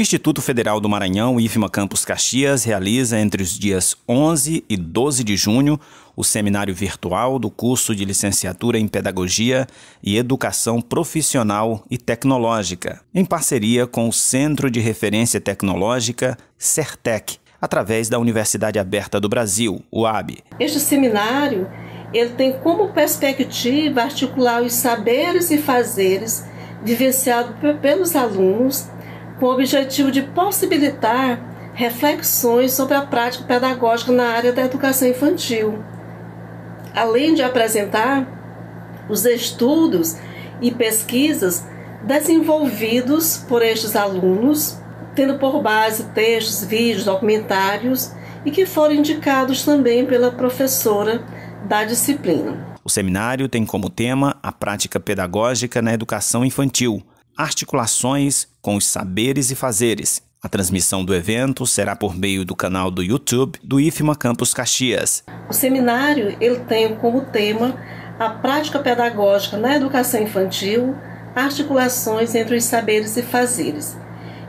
O Instituto Federal do Maranhão, IFMA Campus Caxias, realiza entre os dias 11 e 12 de junho o seminário virtual do curso de licenciatura em Pedagogia e Educação Profissional e Tecnológica, em parceria com o Centro de Referência Tecnológica, CERTEC, através da Universidade Aberta do Brasil, UAB. Este seminário ele tem como perspectiva articular os saberes e fazeres vivenciados pelos alunos com o objetivo de possibilitar reflexões sobre a prática pedagógica na área da educação infantil, além de apresentar os estudos e pesquisas desenvolvidos por estes alunos, tendo por base textos, vídeos, documentários e que foram indicados também pela professora da disciplina. O seminário tem como tema a prática pedagógica na educação infantil, articulações com os saberes e fazeres. A transmissão do evento será por meio do canal do YouTube do IFMA Campus Caxias. O seminário ele tem como tema a prática pedagógica na educação infantil, articulações entre os saberes e fazeres.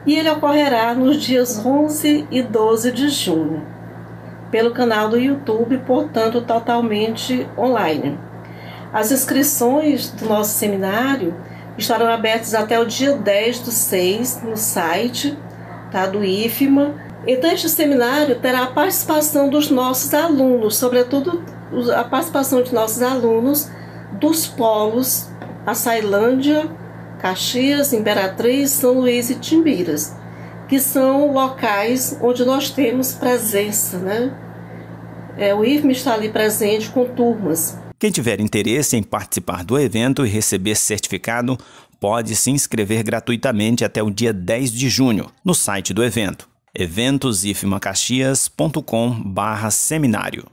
E ele ocorrerá nos dias 11 e 12 de junho, pelo canal do YouTube, portanto, totalmente online. As inscrições do nosso seminário estarão abertos até o dia 10 do 6 no site tá, do IFMA. Então, este seminário terá a participação dos nossos alunos, sobretudo a participação de nossos alunos dos polos Açailândia, Caxias, Imperatriz, São Luís e Timbiras, que são locais onde nós temos presença, né? É, o IFMA está ali presente com turmas. Quem tiver interesse em participar do evento e receber certificado, pode se inscrever gratuitamente até o dia 10 de junho no site do evento eventosifmacaxias.com/seminário.